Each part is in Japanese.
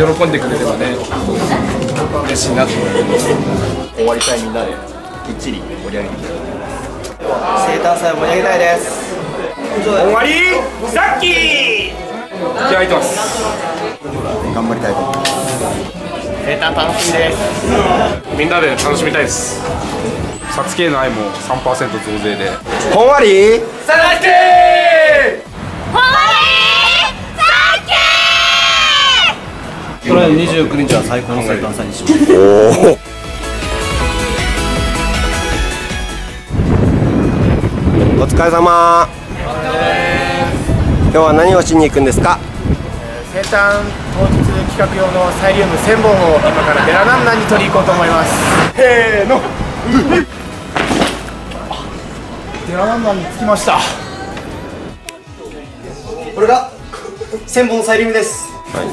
喜んでくれればね嬉しいなと思って終わりたいみんなできっちり盛り上げていきたい生誕祭を盛り上げたいです。終わりさっき気合入ってます。頑張りたいと思います。生誕楽しみです。みんなで楽しみたいです。さつきへの愛も3%増税で。ほんわり。さつきとりあえず29日は最高の生誕祭にしますおお疲れ様。今日は何をしに行くんですか？生誕当日企画用のサイリウム1000本を今からベラナンナに取り行こうと思います。せーの。ベラナンナに着きました。これが1000本のサイリウムです。はい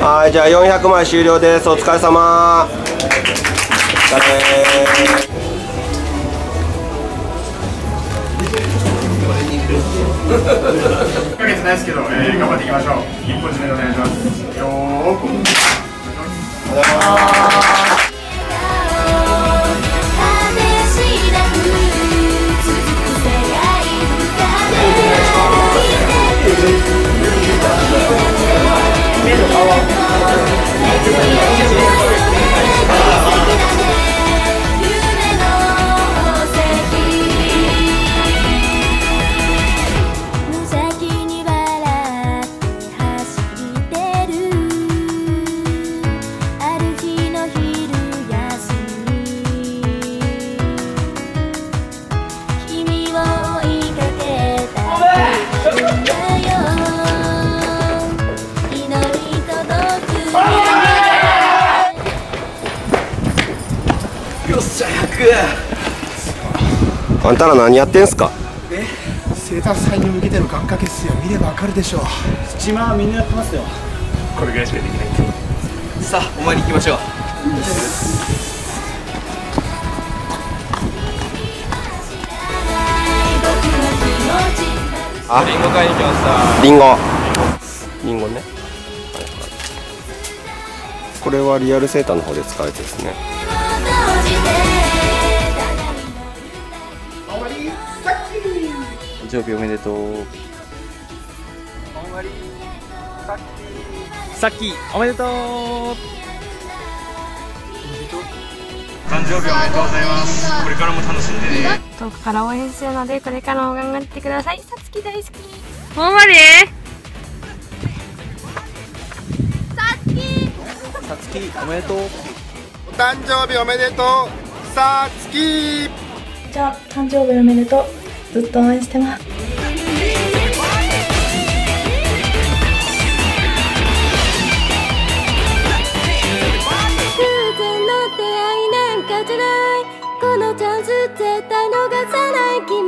はいじゃあ400枚終了です。お疲れ様。お疲れ。1ヶ月ないですけど、えー、頑張っていきましょう一歩締めでお願いします。よー無っしゃ100あんたら何やってんすか？生誕祭に向けての願掛けっすよ。見ればわかるでしょう。自慢はみんなやってますよ。これぐらいしかできない。さあお参り行きましょう。あリンゴ買いに来ました。リンゴ。リンゴね、これはリアルセーターの方で使われてですね生日おめでとう。さっきおめでとう。誕生日おめでとうございます。これからも楽しんでね。遠くから応援するのでこれからも頑張ってください。さつき大好き。ほんまに？さつきおめでとう。お誕生日おめでとう。さつきじゃあ誕生日おめでとうずっと応援してます。偶然の出会いなんかじゃない。このチャンス絶対逃さない。君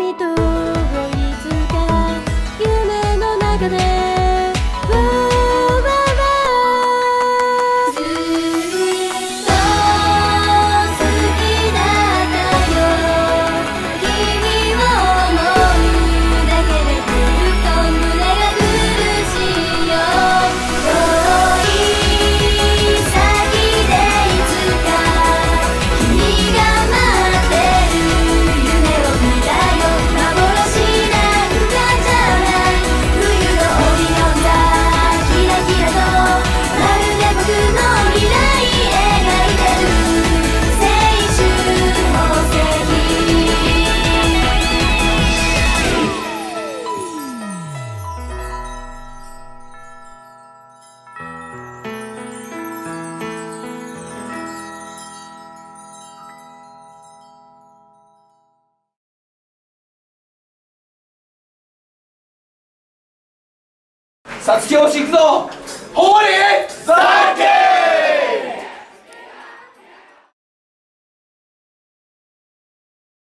さつき推し行くぞ。ほうりさつき